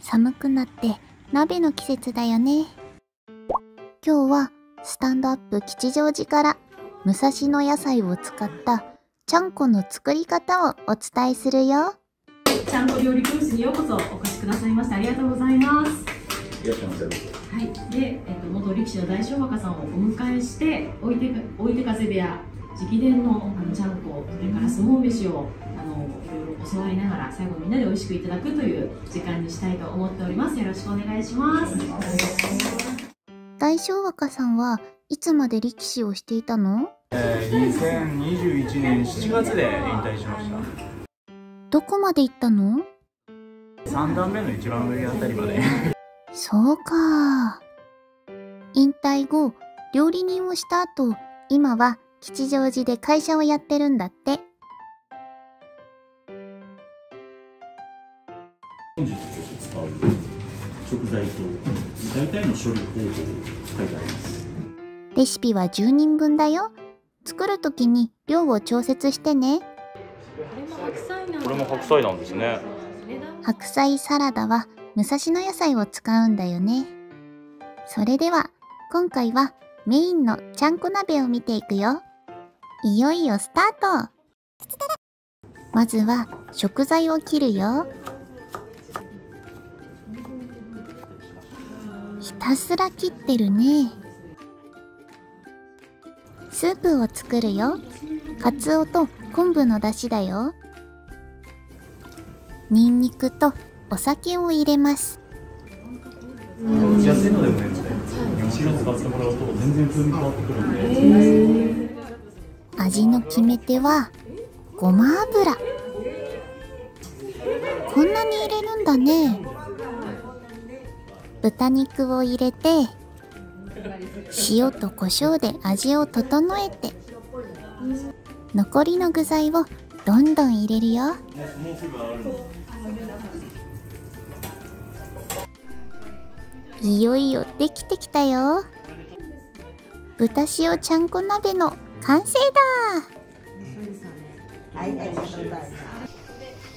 寒くなって鍋の季節だよね。今日はスタンドアップ吉祥寺から武蔵野野菜を使ったちゃんこの作り方をお伝えするよ。ちゃんこ料理教室にようこそお越しくださいましてありがとうございます。いらっしゃいませ。はい、で、えっと、元力士の大正若さんをお迎えして置いて置いて風部屋直伝のあのちゃんこそれから相撲飯をあのいろいろ教わりながら最後みんなで美味しくいただくという時間にしたいと思っておりますよろしくお願いします大正若さんはいつまで力士をしていたの？えー、2021年7月で引退しましどこまで行ったの？た。3段目の一番上あたりまで。そうか。引退後、料理人をした後、今は吉祥寺で会社をやってるんだって。本日使う食材と大体の処理方法を書いてあります。レシピは10人分だよ。作るときに量を調節してね。これも白菜なんですね。白菜サラダは武蔵野野菜を使うんだよね。それでは、今回はメインのちゃんこ鍋を見ていくよ。いよいよスタートまずは食材を切るよ。ひたすら切ってるね。スープを作るよ。かつおと昆布の出汁だよ。ニンニクとお酒を入れます。安いのでもいいので、日本酒を使ってもらうと全然風味変わってくるんで、味の決め手はごま油。こんなに入れるんだね。豚肉を入れて塩と胡椒で味を整えて残りの具材をどんどん入れるよ。いよいよできてきたよ。豚塩ちゃんこ鍋の完成だ。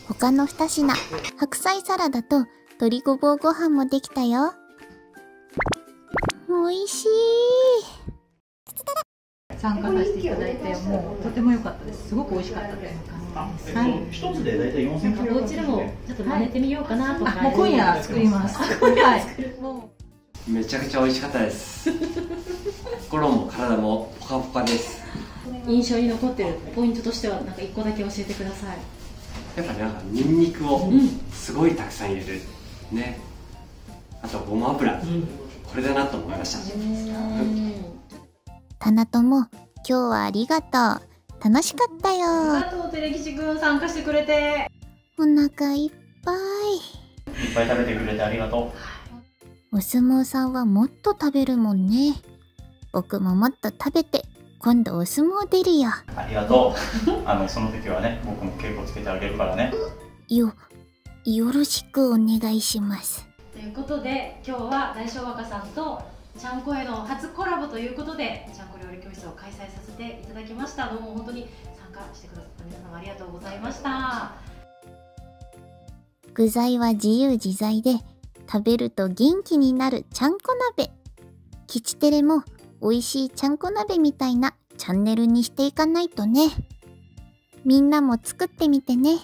他の2品白菜サラダと鶏ごぼうご飯もできたよ。おいしい。参加させていただいてもうとても良かったです。すごく美味しかったです。はい。一つで大体4000キロお家でもちょっと真似てみようかなとか、あもう今夜作ります。はい。もめちゃくちゃ美味しかったです。心も体もポカポカです。印象に残ってる。ポイントとしてはなんか一個だけ教えてください。やっぱねなんかニンニクをうん。すごいたくさん入れる。ね。あとごま油、これだなと思いました。タナトも今日はありがとう。楽しかったありよがとうテレキシ君参加してくれて。お腹いっぱい。いっぱい食べてくれてありがとう。お相撲さんはもっと食べるもんね。僕ももっと食べて今度お相撲出るよ。ありがとう。あの、その時はね、僕も稽古つけてあげるからね。よよろしくお願いします。ということで今日は大正若さんとちゃんこへの初コラボということでちゃんこ料理教室を開催させていただきました。どうも本当に参加してくださった皆様ありがとうございました。具材は自由自在で食べると元気になるちゃんこ鍋。キチテレも美味しいちゃんこ鍋みたいなチャンネルにしていかないとね。みんなも作ってみてね。